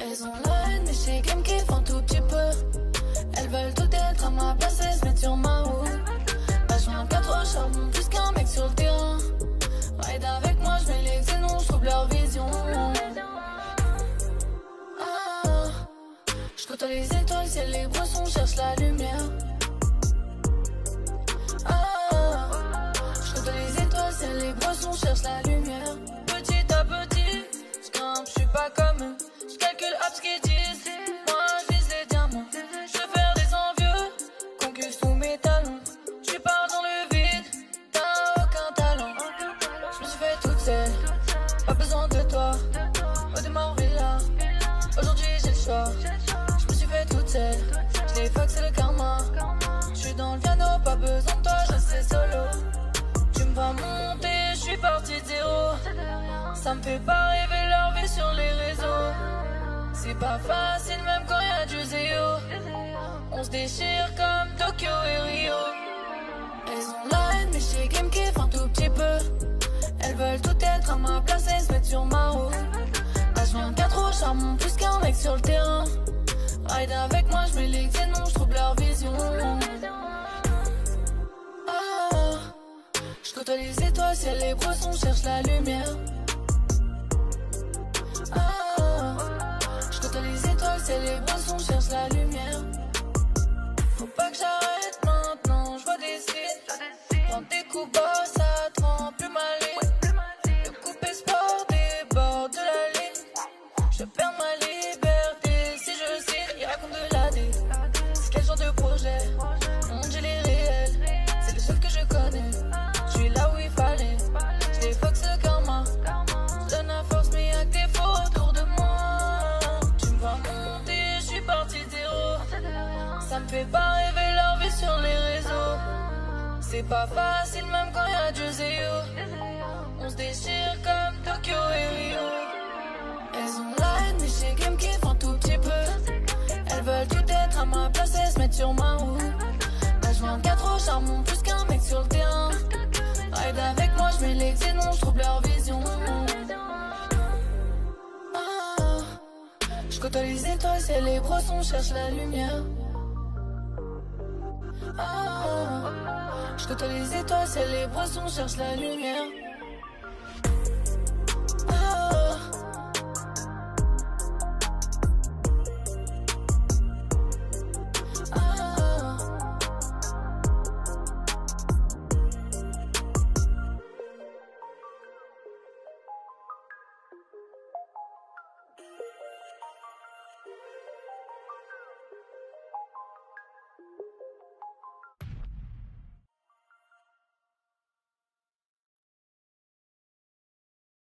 Elles ont la haine, mais chez Game kiff un tout petit peu. Elles veulent tout être à ma place, elles se mettent sur ma je viens trop charbon, plus qu'un mec sur le terrain. Ride avec moi, je mets les xénons, je trouve leur vision. Ah, je côtoie les étoiles, ciel, les brossons, cherche la lumière. Ah, je côtoie les étoiles, ciel, les brossons, cherche la lumière. Ce qu'ils disent. Moi, je vise les diamants. Je veux faire des envieux, concuse tous mes talons. Tu pars dans le vide, t'as aucun talent. Je me suis fait toute seule, pas besoin de toi. Au démarre villa, aujourd'hui j'ai le choix. Je me suis fait toute seule, je fuck, c'est le karma. Je suis dans le piano, pas besoin de toi, je sais solo. Tu me vois monter, je suis parti de zéro. Ça me fait pas rêver leur vie sur les réseaux. C'est pas facile même quand y'a du zéro. On se déchire comme Tokyo et Rio. Elles ont la haine, mais chez Game kiff un tout petit peu. Elles veulent tout être à ma place et se mettre sur ma viens qu'à trop charmant, plus qu'un mec sur le terrain. Ride avec moi, je mets les non, je trouve leur vision. Ah, je côtoie les étoiles, ciel, les brossons, cherche la lumière. Coups bas, ça te rend. Le coupé sport déborde de la ligne. Je perds ma liberté si je signe. Il raconte de la dé. C'est quel genre de projet? Mon Dieu, les réels. C'est le seul que je connais. Je suis là où il fallait. Je le karma. Je donne la force, mais y'a que des faux autour de moi. Tu me vois monter, je suis parti zéro. Ça me fait pas rêver leur vie sur les réseaux. C'est pas facile même quand y'a du zéro. On se déchire comme Tokyo et Rio. Elles ont la haine, mais chez Game kiff un tout petit peu. Elles veulent tout être à ma place et se mettre sur ma roue. Là, je viens qu'à trop charbon, plus qu'un mec sur le terrain. Ride avec moi, je mets les xénons, je trouve leur vision. Ah, je côtoie les étoiles, c'est les brossons, cherche la lumière. Je côtoie les étoiles, c'est les brossons, cherche la lumière.